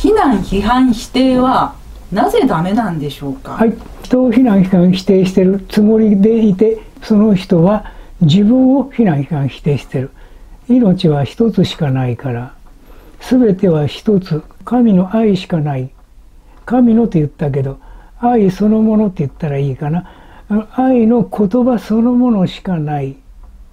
非難批判否定はなぜダメなんでしょうか？はい。人を非難批判否定してる。つもりでいてその人は自分を非難批判否定してる。命は一つしかないから。全ては一つ。神の愛しかない。神のと言ったけど愛そのものって言ったらいいかな。愛の言葉そのものしかない。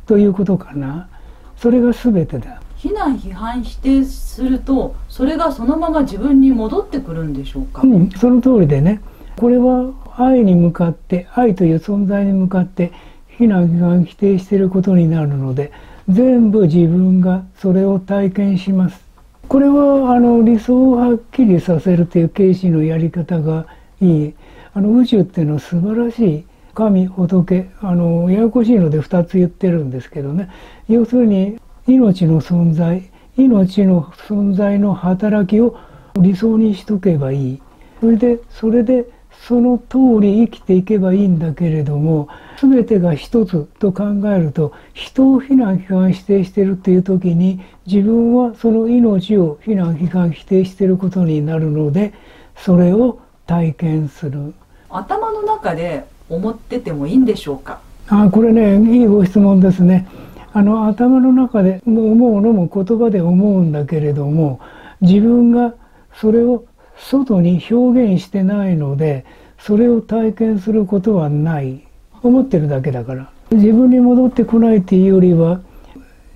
ということかな。それが全てだ。非難批判否定するとそれがそのまま自分に戻ってくるんでしょうか、うん、その通りでね。これは愛に向かって愛という存在に向かって非難批判否定していることになるので全部自分がそれを体験します。これはあの理想をはっきりさせるという形式のやり方がいい。あの宇宙っていうのは素晴らしい神仏あのややこしいので2つ言ってるんですけどね。要するに命の存在命の存在の働きを理想にしとけばいい。それでそれでその通り生きていけばいいんだけれども全てが一つと考えると人を非難批判否定してるっていう時に自分はその命を非難批判否定してることになるのでそれを体験する。頭の中で思っててもいいんでしょうか？あこれねいいご質問ですねあの頭の中で思うのも言葉で思うんだけれども自分がそれを外に表現してないのでそれを体験することはない。思ってるだけだから。自分に戻ってこないっていうよりは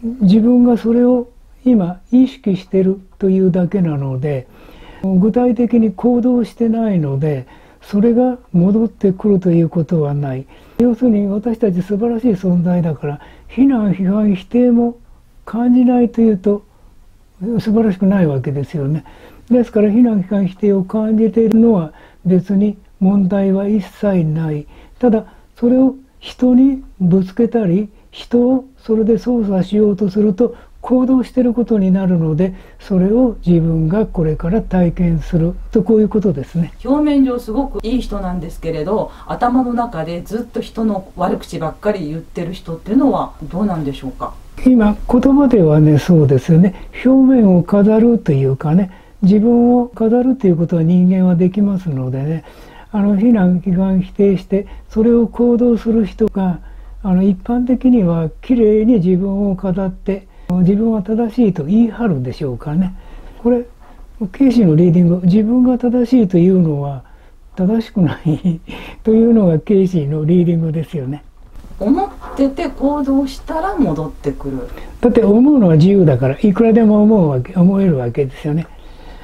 自分がそれを今意識してるというだけなので具体的に行動してないのでそれが戻ってくるということはない。要するに私たち素晴らしい存在だから非難批判否定も感じないというと素晴らしくないわけですよね。ですから非難批判否定を感じているのは別に問題は一切ない。ただそれを人にぶつけたり人をそれで操作しようとすると行動していることになるのでそれを自分がこれから体験する。とこういうことですね。表面上すごくいい人なんですけれど頭の中でずっと人の悪口ばっかり言ってる人っていうのはどうなんでしょうか？今言葉ではねそうですよね。表面を飾るというかね自分を飾るということは人間はできますのでねあの非難批判否定してそれを行動する人があの一般的にはきれいに自分を飾って自分は正しいと言い張るんでしょうかね。これケイシーのリーディング自分が正しいというのは正しくないというのがケイシーのリーディングですよね。思ってて行動したら戻ってくる。だって思うのは自由だからいくらでも思うわけ思えるわけですよね。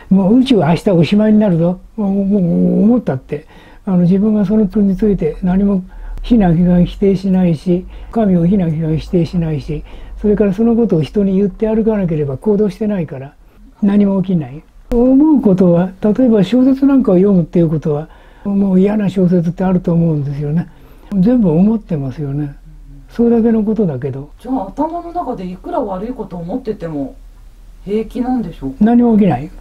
もう宇宙は明日おしまいになるぞ。もうもう思ったってあの自分がその点について何も非難批判否定しないし神を非難批判否定しないしそれからそのことを人に言って歩かなければ行動してないから何も起きない。思うことは例えば小説なんかを読むっていうことはもう嫌な小説ってあると思うんですよね。全部思ってますよね。それだけのことだけど。じゃあ頭の中でいくら悪いことを思ってても平気なんでしょうか？何も起きない。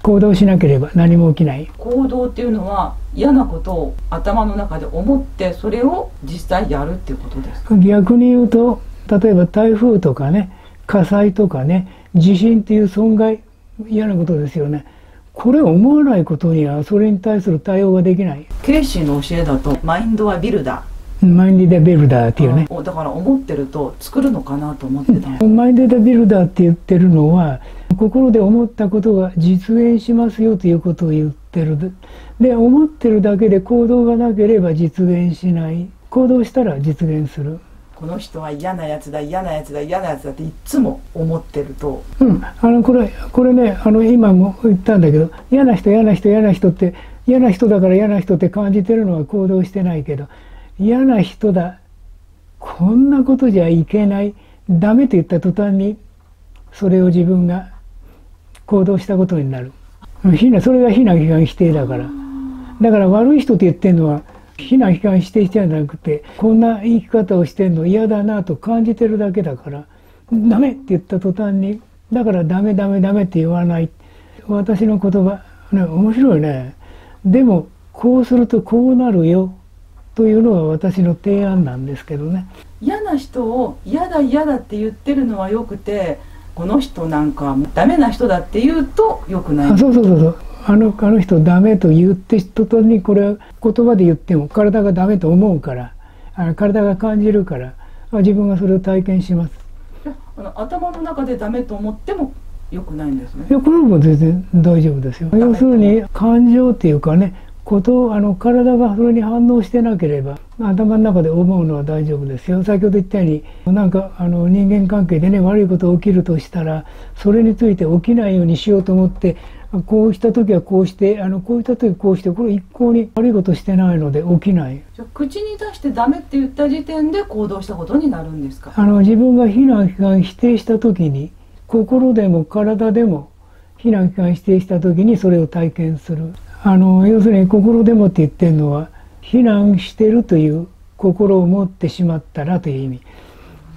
行動しなければ何も起きない。行動っていうのは嫌なことを頭の中で思ってそれを実際やるっていうことですか？逆に言うと例えば台風とかね火災とかね地震っていう損害嫌なことですよね。これ思わないことにはそれに対する対応ができない。ケイシーの教えだとマインドはビルダー。マインド・デ・ビルダーっていうね。だから思ってると作るのかなと思ってたマインド・デ・ビルダーって言ってるのは心で思ったことが実現しますよということを言ってる。で思ってるだけで行動がなければ実現しない。行動したら実現するこの人は嫌なやつだ嫌なやつだ嫌なやつだっていつも思ってると。うん。あのこれこれねあの今も言ったんだけど嫌な人嫌な人嫌な人って嫌な人だから嫌な人って感じてるのは行動してないけど嫌な人だ。こんなことじゃいけないダメと言った途端にそれを自分が行動したことになる。それが非難批判否定だから。だから悪い人って言ってるのは非難批判してんじゃなくてこんな生き方をしてんの嫌だなと感じてるだけだからダメって言った途端にだからダメダメダメって言わない。私の言葉ね面白いね。でもこうするとこうなるよというのが私の提案なんですけどね。嫌な人を嫌だ嫌だって言ってるのはよくてこの人なんかダメな人だって言うとよくない。そうそうそうそうあのあの人ダメと言って人とにこれは言葉で言っても体がダメと思うからあの体が感じるから自分がそれを体験します。あの頭の中でダメと思ってもよくないんですね。いやこれも全然大丈夫ですよ。要するに感情っていうかねことあの体がそれに反応してなければ頭の中で思うのは大丈夫ですよ。先ほど言ったようになんかあの人間関係でね悪いことが起きるとしたらそれについて起きないようにしようと思ってこうした時はこうしてあのこうした時こうしてこれ一向に悪いことしてないので起きない。じゃ口に出してダメって言った時点で行動したことになるんですか？あの自分が非難批判否定した時に心でも体でも非難批判否定した時にそれを体験する。あの要するに心でもって言ってるのは非難してるという心を持ってしまったらという意味。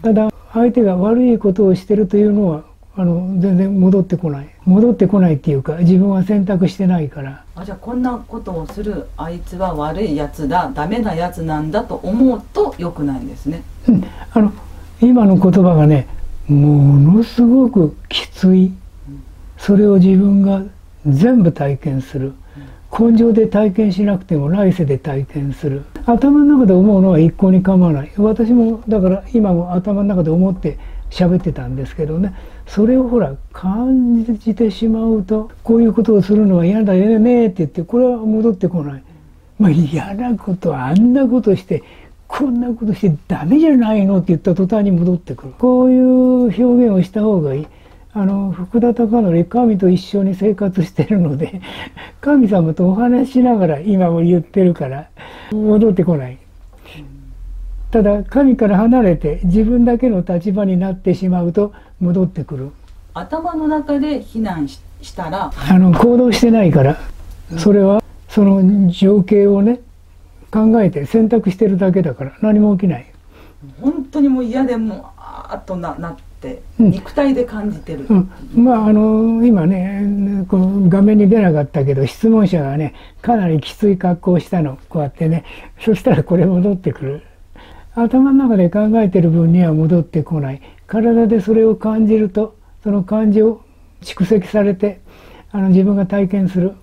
ただ相手が悪いことをしてるというのはあの全然戻ってこない。戻ってこないっていうか自分は選択してないから。あじゃあこんなことをするあいつは悪いやつだダメなやつなんだと思うと良くないんですね、うん、あの今の言葉がねものすごくきつい。それを自分が全部体験する、根性で体験しなくても来世で体験する。頭の中で思うのは一向に構わない。私もだから今も頭の中で思って喋ってたんですけどね。それをほら感じてしまうとこういうことをするのは嫌だよねって言ってこれは戻ってこない、まあ、嫌なことあんなことしてこんなことしてダメじゃないのって言った途端に戻ってくる。こういう表現をした方がいい。あの福田孝則神と一緒に生活してるので神様とお話しながら今も言ってるから戻ってこない。ただ神から離れて自分だけの立場になってしまうと戻ってくる。頭の中で避難したらあの行動してないから。それはその情景をね考えて選択してるだけだから。何も起きない。本当にもう嫌でもあーっとななって、肉体で感じてる、うんうん、まああの今ねこの画面に出なかったけど質問者がねかなりきつい格好をしたの。こうやってね。そしたらこれ戻ってくる頭の中で考えてる分には戻ってこない。体でそれを感じるとその感じを蓄積されてあの自分が体験する。